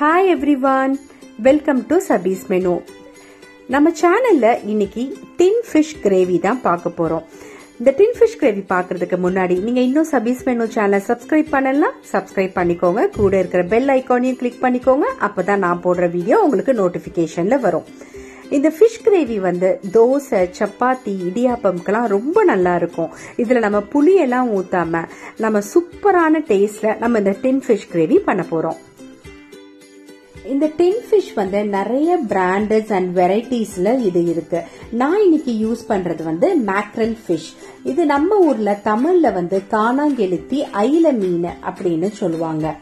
Hi one welcome to Sabi's menu நம்ம சேனல்ல இன்னைக்கு டின் ஃபிஷ் கிரேவி தான் பார்க்க போறோம். இந்த டின் ஃபிஷ் கிரேவி பார்க்கறதுக்கு முன்னாடி நீங்க இன்னும் சபீஸ் மெனு சேனலை சப்ஸ்கிரைப் பண்ணலாம் சப்ஸ்கிரைப் பண்ணிக்கோங்க. கூட இருக்கிற பெல் ஐக்கானையும் கிளிக் பண்ணிக்கோங்க. அப்பதான் நான் போடுற வீடியோ உங்களுக்கு நோட்டிபிகேஷன்ல வரும். இந்த ஃபிஷ் கிரேவி வந்து தோசை சப்பாத்தி இடியாப்பம்க்கெல்லாம் ரொம்ப நல்லா இருக்கும். இதில் நம்ம புளியெல்லாம் ஊற்றாம நம்ம சூப்பரான டேஸ்ட்ல நம்ம இந்த டின் ஃபிஷ் கிரேவி பண்ண போகிறோம் இந்த டின் ஃபிஷ் வந்து நிறைய பிராண்டட்ஸ் அண்ட் வெரைட்டிஸ்ல இது இருக்கு. நான் இன்னைக்கு யூஸ் பண்றது வந்து மேக்ரல் ஃபிஷ் இது நம்ம ஊர்ல தமிழ்ல வந்து காணாங்கெழுத்தி ஐல மீன் அப்படின்னு சொல்லுவாங்க.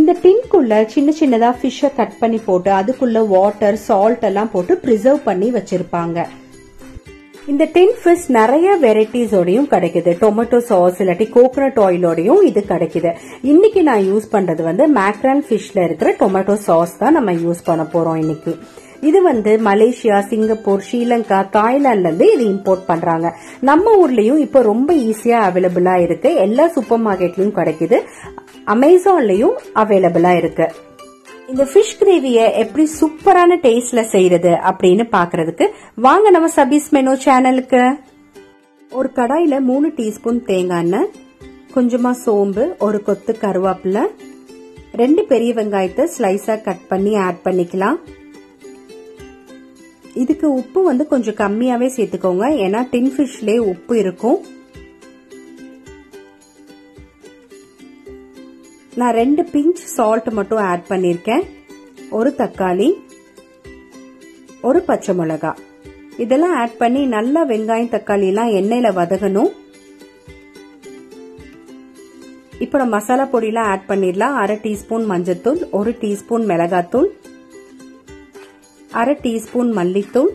இந்த டின்குள்ள சின்ன சின்னதா ஃபிஷ்ஷை கட் பண்ணி போட்டு அதுக்குள்ள வாட்டர் சால்ட் எல்லாம் போட்டு ப்ரிசர்வ் பண்ணி வச்சிருப்பாங்க. இந்த டென் ஃபிஷ் நிறைய வெரைட்டிஸோடையும் கிடைக்குது. டொமேட்டோ சாஸ் இல்லாட்டி கோகோனட் ஆயிலோடையும் இது கிடைக்குது. இன்னைக்கு நான் யூஸ் பண்றது வந்து மேக்ரான் ஃபிஷ்ல இருக்கிற டொமேட்டோ சாஸ் தான் நம்ம யூஸ் பண்ண போறோம் இன்னைக்கு. இது வந்து மலேசியா சிங்கப்பூர் ஸ்ரீலங்கா தாய்லாந்துல இருந்து இது இம்போர்ட் பண்றாங்க. நம்ம ஊர்லயும் இப்போ ரொம்ப ஈஸியா அவைலபிளா இருக்கு. எல்லா சூப்பர் மார்க்கெட்லயும் கிடைக்குது. அமேசான்லயும் அவைலபிளா இருக்கு. இந்த ஃபிஷ் கிரேவிய எப்படி சூப்பரான டேஸ்ட்ல செய்யறது அப்படின்னு பாக்குறதுக்கு வாங்க நம்ம சபீஸ் மெனு சேனலுக்கு ஒரு கடாயில மூணு டீஸ்பூன் தேங்காய் எண்ணெய் கொஞ்சமா சோம்பு ஒரு கொத்து கருவேப்பிலை ரெண்டு பெரிய வெங்காயத்தை ஸ்லைஸா கட் பண்ணி ஆட் பண்ணிக்கலாம். இதுக்கு உப்பு வந்து கொஞ்சம் கம்மியாவே சேர்த்துக்கோங்க. ஏன்னா டின் ஃபிஷ்லேயே உப்பு இருக்கும். நான் ரெண்டு பிஞ்ச் சால்ட் மட்டும் ஆட் பண்ணிருக்கேன். ஒரு தக்காளி ஒரு பச்சை மிளகா. இதெல்லாம் ஆட் பண்ணி நல்லா வெங்காயம் தக்காளி எல்லாம் எண்ணெயில வதகணும். இப்போ நம்ம மசாலா பொடியெல்லாம் ஆட் பண்ணிடலாம். அரை டீஸ்பூன் மஞ்சத்தூள் ஒரு டீஸ்பூன் மிளகாத்தூள் அரை டீஸ்பூன் மல்லித்தூள்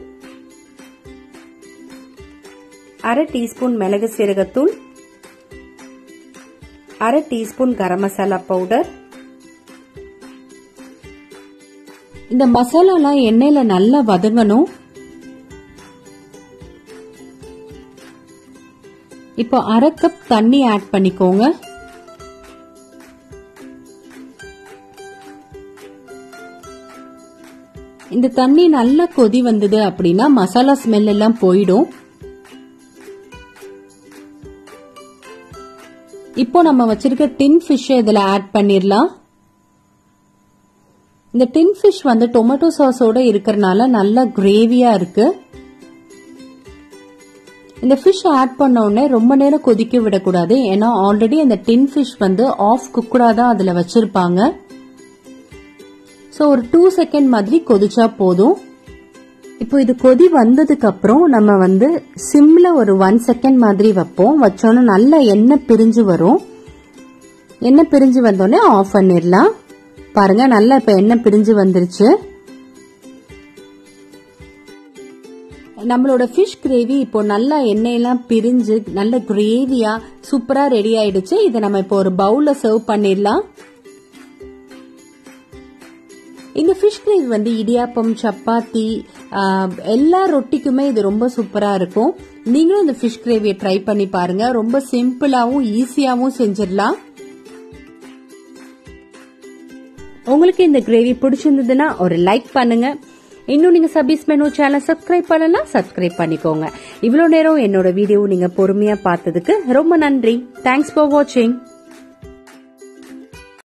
அரை டீஸ்பூன் மிளகு சீரகத்தூள் அரை டீஸ்பூன் கரம் மசாலா பவுடர். இந்த மசாலாலாம் எண்ணெயில நல்லா வதங்கணும். இப்போ அரை கப் தண்ணி ஆட் பண்ணிக்கோங்க. இந்த தண்ணி நல்லா கொதி வந்தது அப்படின்னா மசாலா ஸ்மெல் எல்லாம் போயிடும். இப்போ நம்ம வச்சிருக்க டின் ஃபிஷ் இதுல ஆட் பண்ணிடலாம் இந்த டின் ஃபிஷ் வந்து டொமேட்டோ சாஸோட இருக்கிறனால நல்லா கிரேவியா இருக்கு. இந்த ஃபிஷ் ஆட் பண்ண உடனே ரொம்ப நேரம் கொதிக்க விடக்கூடாது. ஏன்னா ஆல்ரெடி அந்த டின் ஃபிஷ் வந்து ஆஃப் குக்கடா தான் அதுல வச்சிருப்பாங்க. ஸோ ஒரு டூ செகண்ட் மாதிரி கொதிச்சா போதும். இப்போ இது கொதி வந்ததுக்கு அப்புறம் நம்ம வந்து சிம்ல ஒரு ஒன் செகண்ட் மாதிரி வைப்போம். வச்சோன்னா நல்லா எண்ணெய் பிரிஞ்சு வரும். எண்ணெய் பிரிஞ்சு வந்தோடனே ஆஃப் பண்ணிடலாம். பாருங்க நல்லா இப்ப எண்ணெய் பிரிஞ்சு வந்துருச்சு. நம்மளோட ஃபிஷ் கிரேவி இப்போ நல்லா எண்ணெயெல்லாம் பிரிஞ்சு நல்ல கிரேவியா சூப்பரா ரெடி ஆயிடுச்சு. இதை நம்ம இப்போ ஒரு பவுல்ல சர்வ் பண்ணிடலாம். இந்த ஃபிஷ் கிரேவி வந்து இடியாப்பம் சப்பாத்தி எல்லா ரொட்டிக்குமே இது ரொம்ப சூப்பரா இருக்கும். நீங்களும் இந்த ஃபிஷ் கிரேவியை ட்ரை பண்ணி பாருங்க. ரொம்ப சிம்பிளாவும் ஈஸியாவும் செஞ்சிடலாம். உங்களுக்கு இந்த கிரேவி பிடிச்சிருந்ததுன்னா ஒரு லைக் பண்ணுங்க. இன்னும் நீங்க சபீஸ் மெனு சேனல் சப்ஸ்கிரைப் பண்ணலாம் சப்ஸ்கிரைப் பண்ணிக்கோங்க. இவ்வளவு நேரம் என்னோட வீடியோ நீங்க பொறுமையா பார்த்ததுக்கு ரொம்ப நன்றி. தேங்க்ஸ் ஃபார் வாட்சிங்